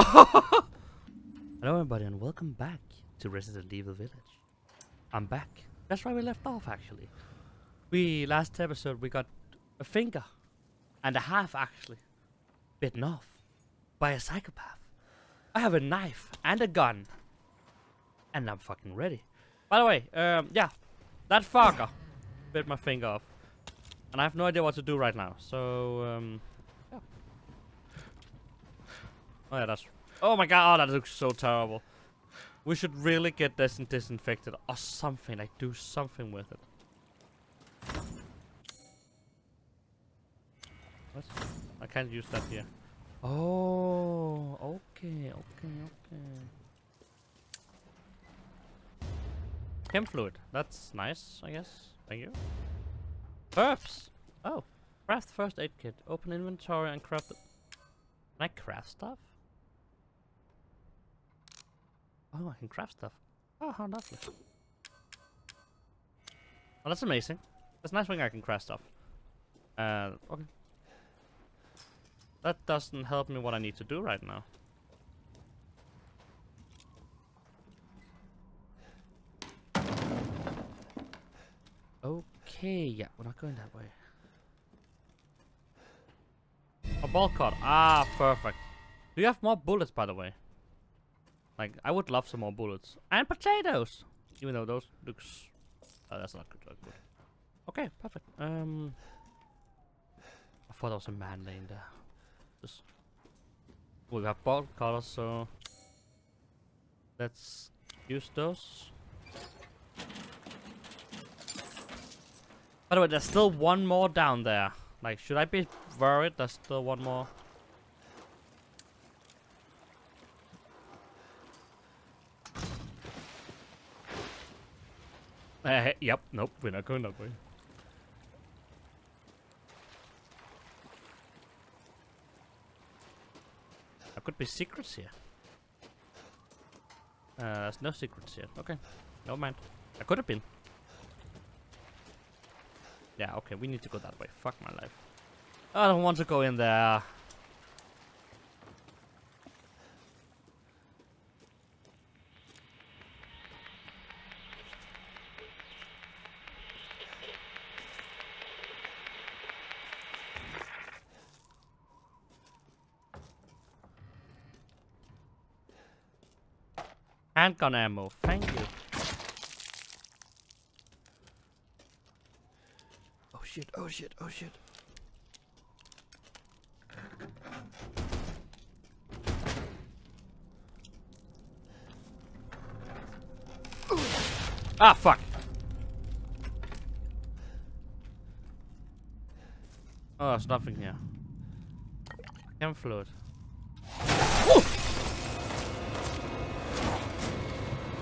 Hello everybody and welcome back to Resident Evil Village. I'm back. That's where we left off actually. We, last episode, we got a finger. And a half actually. Bitten off. By a psychopath. I have a knife and a gun. And I'm fucking ready. By the way, um, yeah. That fucker bit my finger off. And I have no idea what to do right now. So, um, yeah. Oh yeah, that's... Oh my god, that looks so terrible. We should really get this disinfected or something, like do something with it. What? I can't use that here. Oh, okay, okay, okay. Chem fluid. That's nice, I guess. Thank you. Herbs. Oh, craft first aid kit. Open inventory and craft. Can I craft stuff? Oh, I can craft stuff. Oh, how lovely. Oh, that's amazing. That's nice when I can craft stuff. Uh, okay. That doesn't help me what I need to do right now. Okay, yeah, we're not going that way. A ball cut. Ah, perfect. Do you have more bullets, by the way? Like, I would love some more bullets. And potatoes! Even though those looks... Oh, that's not good. Good. Okay, perfect. Um... I thought there was a man laying there. Just... We have bolt cutters, so... Let's use those. By the way, there's still one more down there. Like, should I be worried? There's still one more. Uh, yep, nope, we're not going that way. There could be secrets here. Uh, there's no secrets here. Okay, no mind. I could have been. Yeah, okay, we need to go that way. Fuck my life. I don't want to go in there. Handgun ammo, thank you. Oh shit, oh shit, oh shit. Ah, fuck. Oh, there's nothing here. Chem fluid.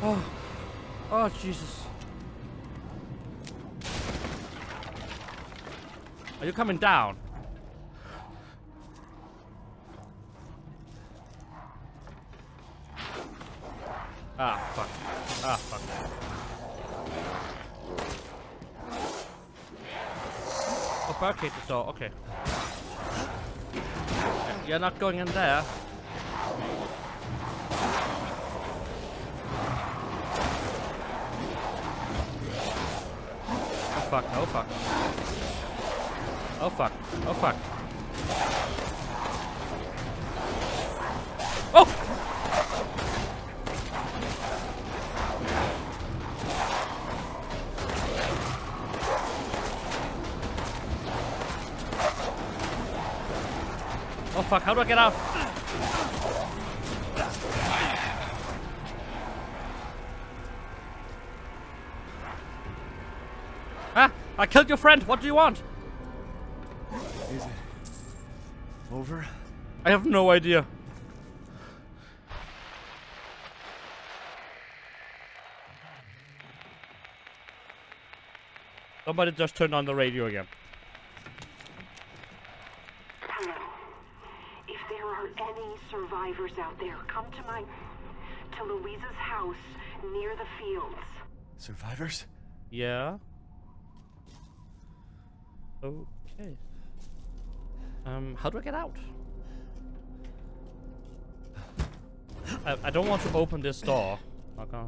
Oh. Oh, Jesus. Are you coming down? Ah, fuck. Ah, fuck. Oh, barricade the door. Okay. You're not going in there. Fuck, oh fuck. Oh fuck, oh fuck. Oh! Oh fuck, how do I get out? I killed your friend! What do you want? Is it over? I have no idea. Somebody just turned on the radio again. Hello. If there are any survivors out there, come to my... to Luiza's house near the fields. Survivors? Yeah. Okay. Um, how do I get out? I, I don't want to open this door. Okay.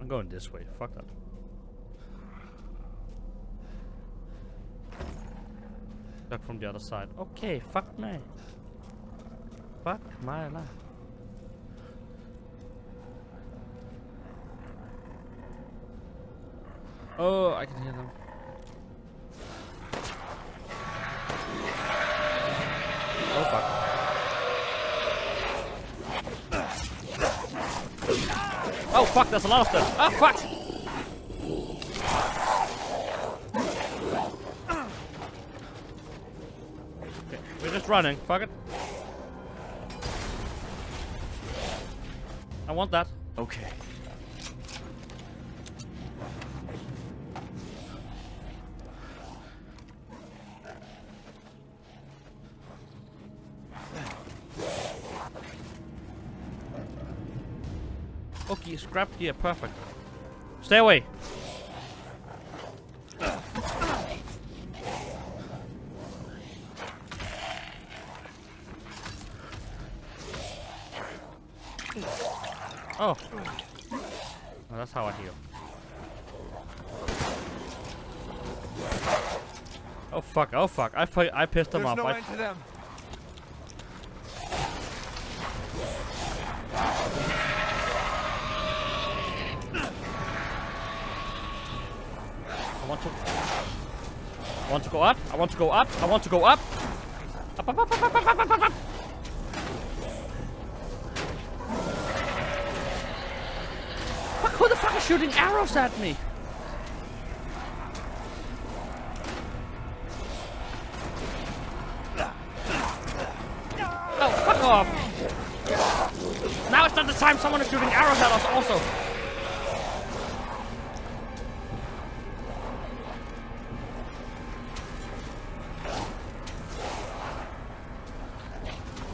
I'm going this way. Fuck that. Back from the other side. Okay, fuck me. Fuck my life. Oh, I can hear them. Oh fuck. Oh fuck, there's a lot of stuff. Ah fuck! Okay, we're just running. Fuck it. I want that. Okay. Okay, scrap gear, perfect. Stay away. fuck, oh fuck. I, I pissed them off. No I end to them. I want to. I want to go up. I want to go up. I want to go up. Up, up, up, up, up, up, up, up. Fuck, who the fuck is shooting arrows at me? Time someone is shooting arrows at us also.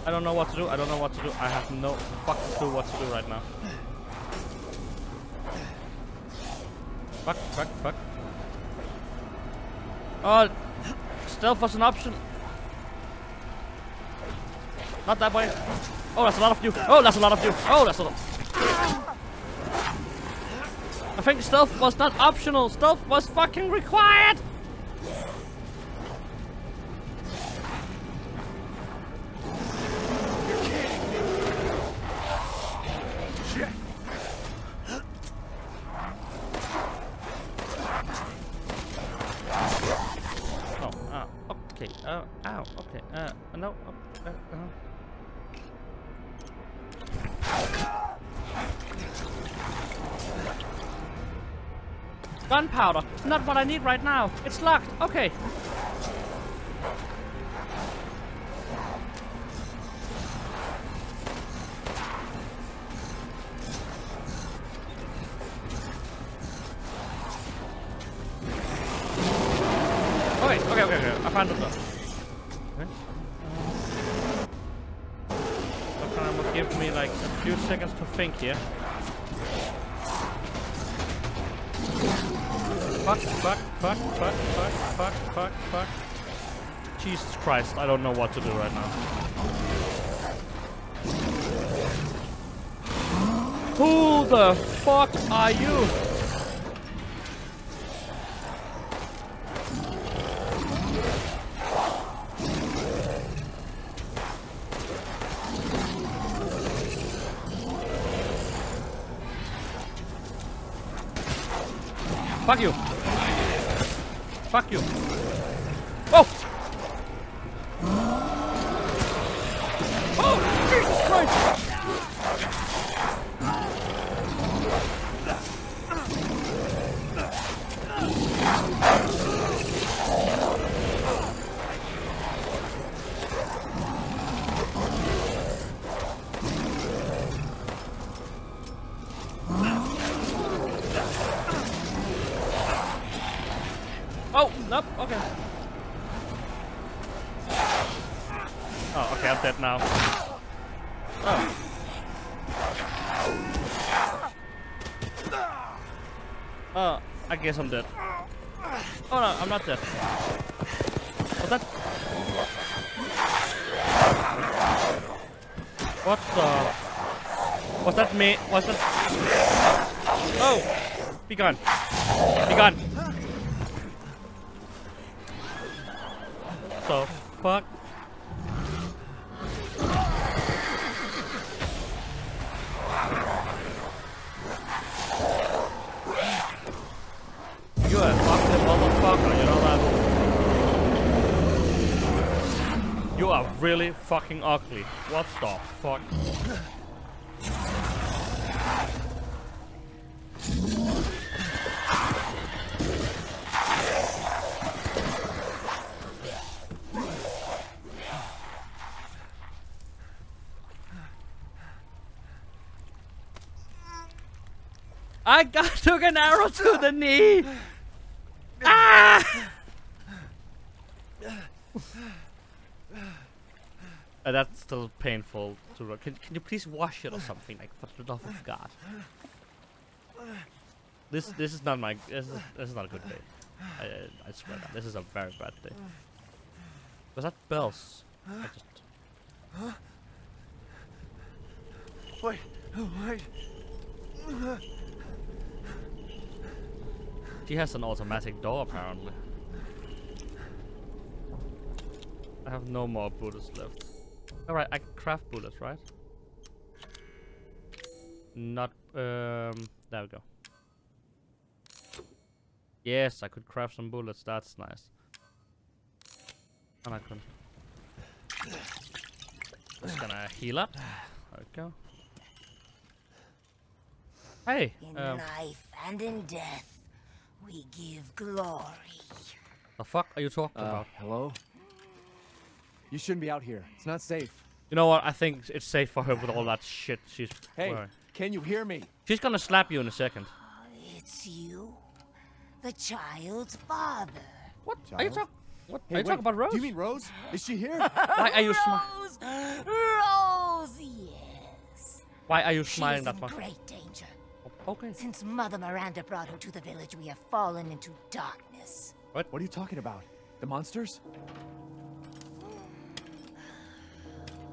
I don't know what to do. I don't know what to do. I have no fucking clue what to do right now. Fuck, fuck, fuck. Oh, stealth was an option. Not that way. Oh, that's a lot of you. Oh, that's a lot of you. Oh, that's a lot. I think stealth was not optional. Stealth was fucking required. Not what I need right now. It's locked. Okay. Okay, okay, okay. I found the door. Okay. So kind of give me like a few seconds to think here. Fuck, fuck, fuck, fuck, fuck, fuck, fuck, fuck. Jesus Christ, I don't know what to do right now. Who the fuck are you? Fuck you. Fuck you. Oh! Oh, guess I'm dead. Oh no, I'm not dead. Was that? What the? Was that me? Was that? Oh! Be gone! Be gone! The fuck? Fucking ugly. What the fuck? I got took an arrow to the knee. Ah! Uh, that's still painful to run. Can, can you please wash it or something? Like for the love of God. This this is not my this is this is not a good day. I I, I swear that this is a very bad day. Was that bells? I just Wait, wait. She has an automatic door apparently. I have no more bullets left. Alright, I can craft bullets, right? Not um there we go. Yes, I could craft some bullets, that's nice. And I couldn't. Just gonna heal up. There we go. Hey, In um, life and in death, we give glory. the fuck are you talking Uh, about? hello? You shouldn't be out here. It's not safe. You know what? I think it's safe for her with all that shit she's Hey, wearing. can you hear me? She's gonna slap you in a second. Oh, it's you, the child's father. What? Are you Child? talking? What? Hey, are you wait, talking about Rose? Do you mean Rose? Is she here? Why are you smiling? Rose, Rose, yes. Why are you She smiling is that in much? great danger. Okay. Since Mother Miranda brought her to the village, we have fallen into darkness. What? What are you talking about? The monsters?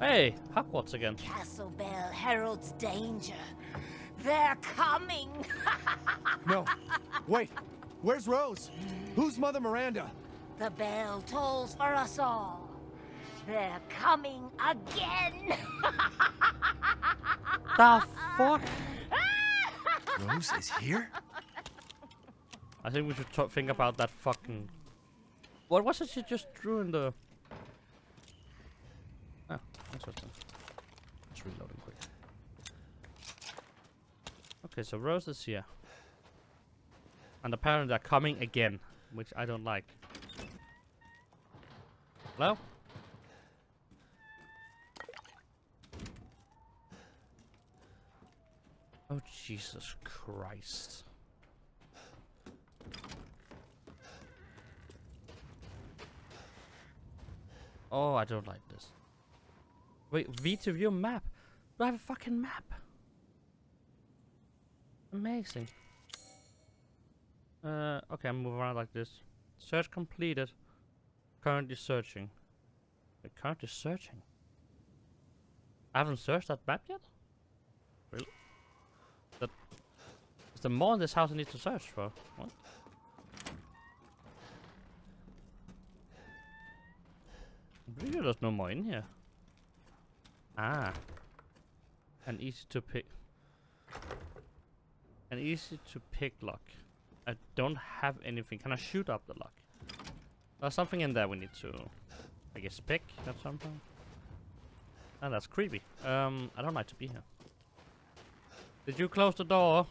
Hey, Hogwarts again. Castle Bell heralds danger. They're coming. No. Wait. Where's Rose? Who's Mother Miranda? the bell tolls for us all. They're coming again. The fuck? Rose is here? I think we should t- think about that fucking. What was it she just drew in the? Oh, interesting. Just reloading quick. Okay, so Rose is here. And apparently they're coming again, which I don't like. Hello? Oh, Jesus Christ. Oh, I don't like this. Wait, V to view map? Do I have a fucking map? Amazing. Uh, okay, I'm moving around like this. Search completed. Currently searching. Wait, currently searching? I haven't searched that map yet? Really? That is there more in this house I need to search for? What? I'm pretty sure there's no more in here. Ah. An easy to pick. An easy to pick lock. I don't have anything. Can I shoot up the lock? There's something in there we need to, I guess, pick at some point. And that's creepy. Um, I don't like to be here. Did you close the door?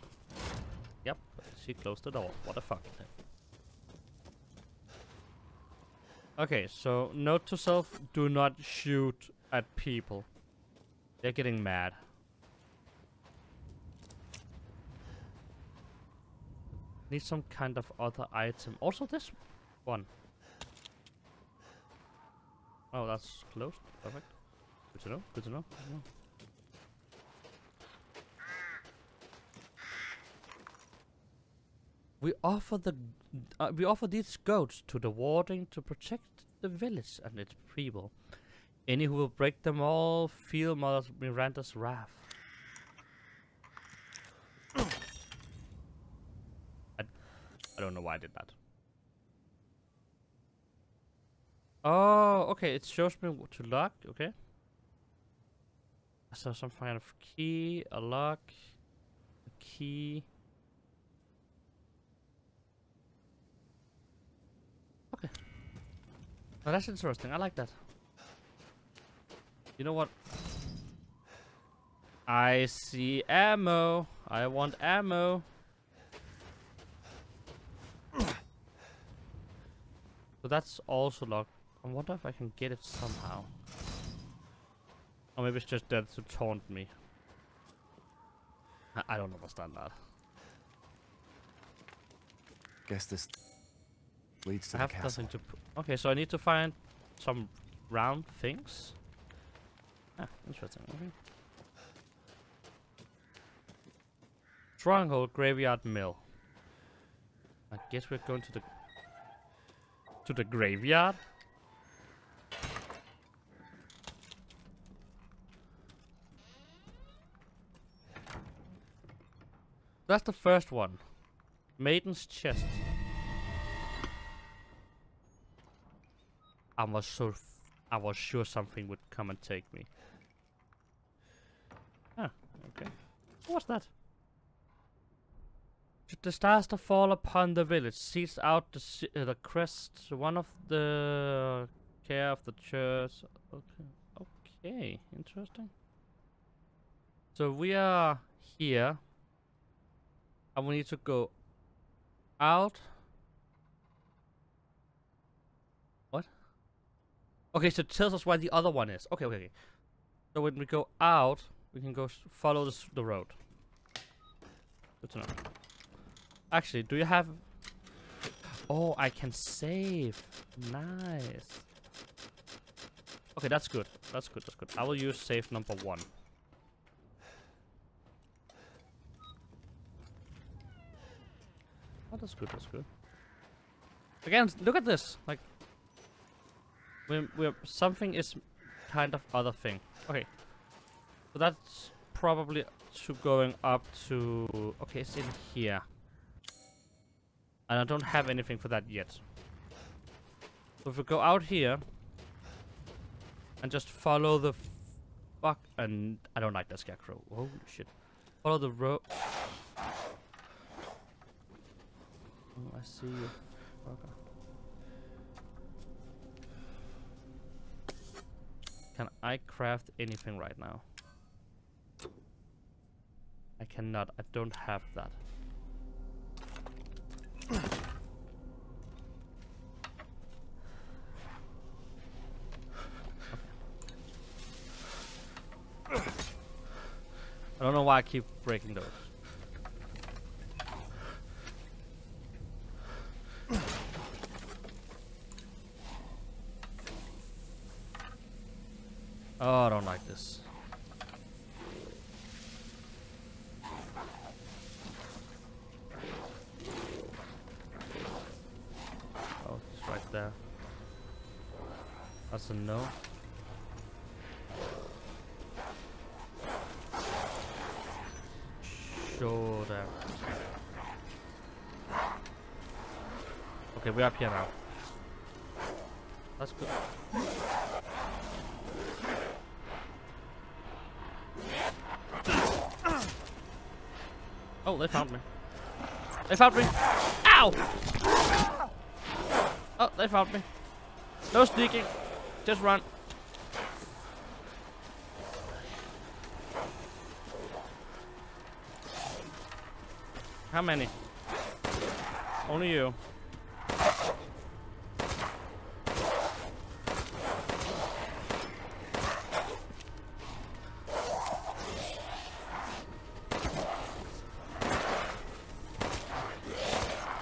Yep, she closed the door. What the fuck? Okay, so note to self, do not shoot at people. They're getting mad. Need some kind of other item. Also this one. Oh, that's closed. Perfect. Good to know. Good to know. We offer the uh, we offer these goats to the warding to protect the village and its people. Any who will break them all feel Mother Miranda's wrath. I, I don't know why I did that. Oh, okay. It shows me what to lock. Okay. So some kind of key, a lock, a key. Okay. Oh, that's interesting. I like that. You know what? I see ammo. I want ammo. So that's also locked. I wonder if I can get it somehow. Or maybe it's just there to taunt me. I, I don't understand that. Guess this leads to I the have castle. nothing to. Okay, so I need to find some round things. Ah, interesting. Okay. Stronghold Graveyard Mill. I guess we're going to the to the graveyard. That's the first one. Maiden's chest. I was so I was sure something would come and take me. Okay. What's that? Should the stars to fall upon the village, seize out the uh, the crest, one of the care of the church. Okay, okay, interesting. So we are here, and we need to go out. What? Okay, so it tells us where the other one is. Okay, okay, okay. So when we go out, we can go follow the road. Good to know. Actually, do you have... Oh, I can save. Nice. Okay, that's good. That's good, that's good. I will use save number one. Oh, that's good, that's good. Again, look at this. Like, we're, we're, something is kind of other thing. Okay. That's probably to going up to... Okay, it's in here. And I don't have anything for that yet. So if we go out here... And just follow the fuck... And I don't like that scarecrow. Oh, shit. Follow the road... Oh, I see you. fucker. Can I craft anything right now? I cannot. I don't have that. I don't know why I keep breaking those. Oh, I don't like this. Oh, it's right there. That's a no. There. Okay, we're up here now. That's good. Oh, they found me. They found me. Ow! Oh, they found me. No sneaking. Just run. How many? Only you.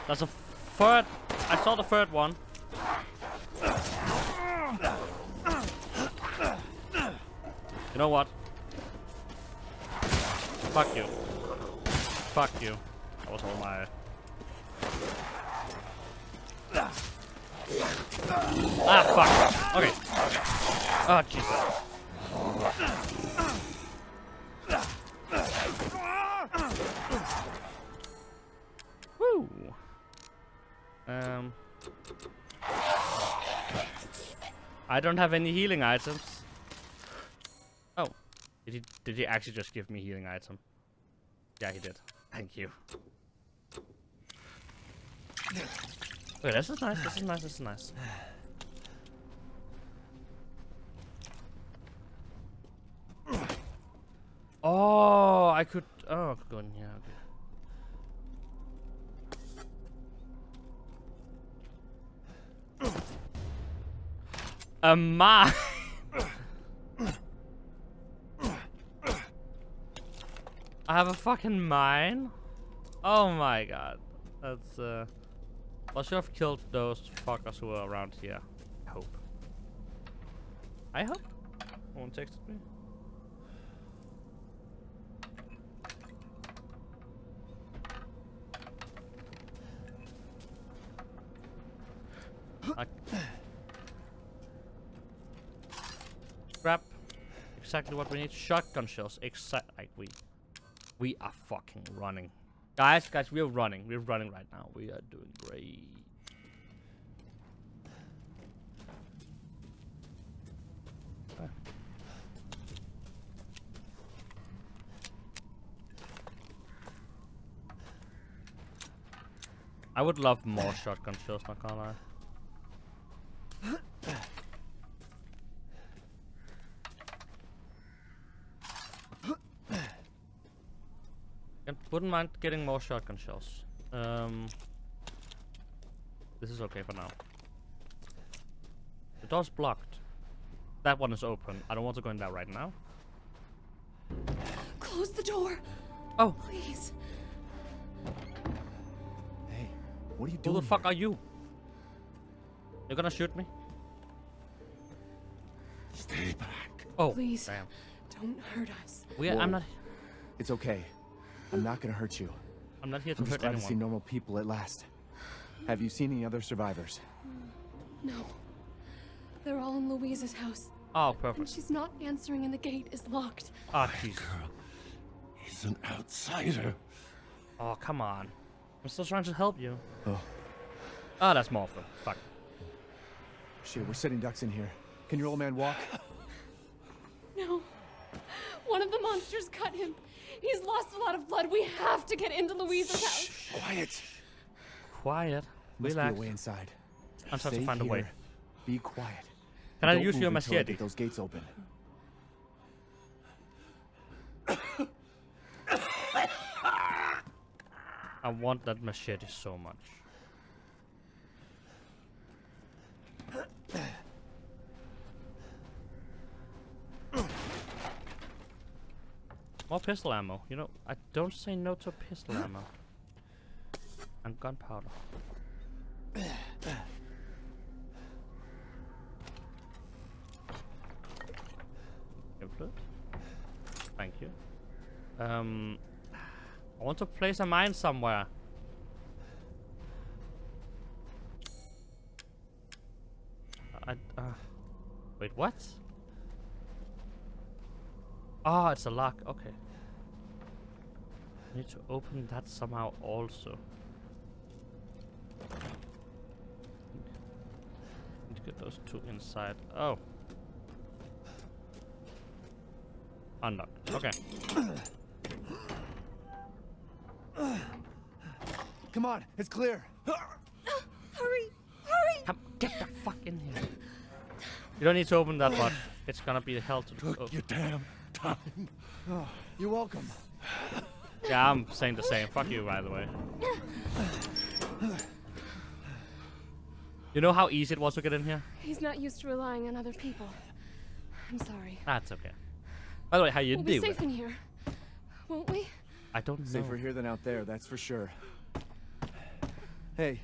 That's a third. I saw the third one. You know what? Fuck you. Fuck you. That was all my Ah, fuck. Okay. Oh, Jesus. Woo. Um. I don't have any healing items. Did he? Did he actually just give me healing item? Yeah, he did. Thank you. Okay, this is nice. This is nice. This is nice. Oh, I could. Oh, I could go in here. Okay. A mine. I have a fucking mine. Oh my god, that's uh. I should have killed those fuckers who were around here. I hope. I hope. No one texted me. Crap. Exactly what we need. Shotgun shells. Exact like we we are fucking running. Guys, guys, we're running. We're running right now. We are doing great. I would love more shotgun shells, not gonna lie. I wouldn't mind getting more shotgun shells. Um, this is okay for now. The door's blocked. That one is open. I don't want to go in there right now. Close the door, Oh, please. Hey, what are you doing? who the fuck here? are you? You're gonna shoot me? Stay back. Oh, Please. damn. Don't hurt us. We, are, I'm not. It's okay. I'm not gonna hurt you. I'm not here to I'm just hurt glad to see normal people at last. Have you seen any other survivors? No. They're all in Luiza's house. Oh, perfect. And she's not answering and the gate is locked. Ah, oh, Jesus. Girl, he's an outsider. Oh, come on. I'm still trying to help you. Oh, Oh, that's Morphin. Fuck. shit, we're setting ducks in here. Can your old man walk? No. One of the monsters cut him. He's lost a lot of blood. We have to get into Luiza's house. Quiet. Quiet. Must Relax. be a way inside. I'm trying to Stay find a way. Be quiet. Can I Don't use move your until I machete? Get those gates open. I want that machete so much. More pistol ammo. You know, I don't say no to pistol ammo. And gunpowder. Influence. Thank you. Um, I want to place a mine somewhere. I, uh, wait, what? Ah, it's a lock. Okay. I need to open that somehow also. Need to get those two inside. Oh. Unlocked. Okay. Come on, it's clear. Hurry! Hurry! Come, get the fuck in here. You don't need to open that much. It's gonna be hell to Took oh, your damn time. Oh, you're welcome. Yeah, I'm saying the same. Fuck you, by the way. You know how easy it was to get in here? He's not used to relying on other people. I'm sorry. That's okay. By the way, how you We'll be doing? safe in here, won't we? I don't know. Safer here than out there, that's for sure. Hey,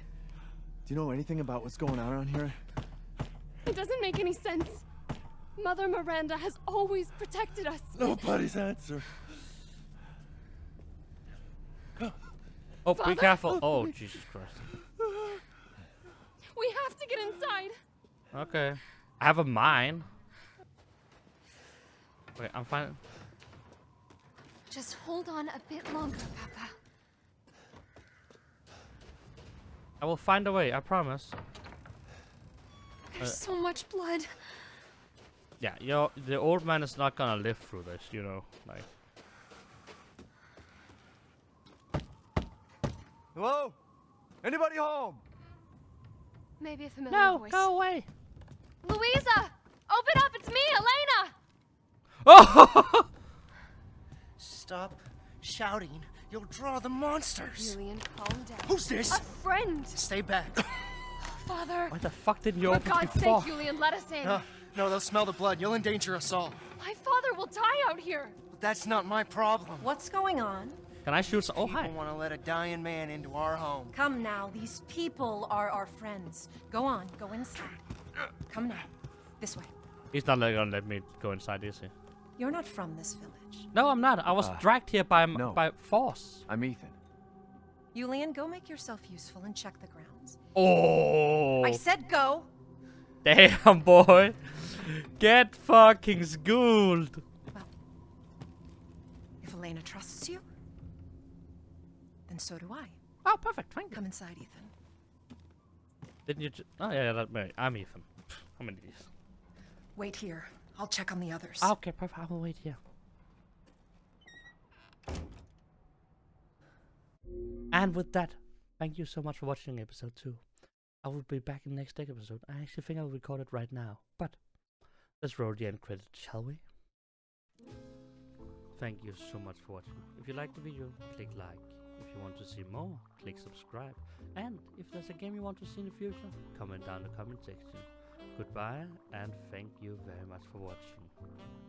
do you know anything about what's going on around here? It doesn't make any sense. Mother Miranda has always protected us. Nobody's answer. Oh, be careful. Oh, Jesus Christ. We have to get inside. Okay. I have a mine. Wait, I'm fine. Just hold on a bit longer, Papa. I will find a way, I promise. There's Uh, so much blood. Yeah, yo, the old man is not gonna live through this, you know, like. Hello? Anybody home? Maybe a familiar voice. No, go away. Luiza! Open up! It's me, Elena! Oh! Stop shouting. You'll draw the monsters. Julian, calm down. Who's this? A friend! Stay back. Father! Why the fuck didn't you For open God's before? sake, Julian, let us in. No, no, they'll smell the blood. You'll endanger us all. My father will die out here. But that's not my problem. What's going on? Can I shoot? some- Oh, People hi. want to let a dying man into our home. Come now, these people are our friends. Go on, go inside. Come now. This way. He's not gonna let me go inside, is he? You're not from this village. No, I'm not. I was Uh, dragged here by no. by force. I'm Ethan. Yulian, go make yourself useful and check the grounds. Oh, I said go! damn boy, get fucking schooled. Well, if Elena trusts you, then so do I. Oh, perfect. Thank you. Come inside, Ethan. Didn't you? Oh yeah, yeah, that, right. I'm Ethan. How many these? Wait here. I'll check on the others. Ah, okay, perfect. I will wait here. And with that, thank you so much for watching episode 2. I will be back in the next episode. I actually think I'll record it right now. But let's roll the end credits, shall we? Thank you so much for watching. If you liked the video, click like. If you want to see more, click subscribe. And if there's a game you want to see in the future, comment down in the comment section. Goodbye, and thank you very much for watching.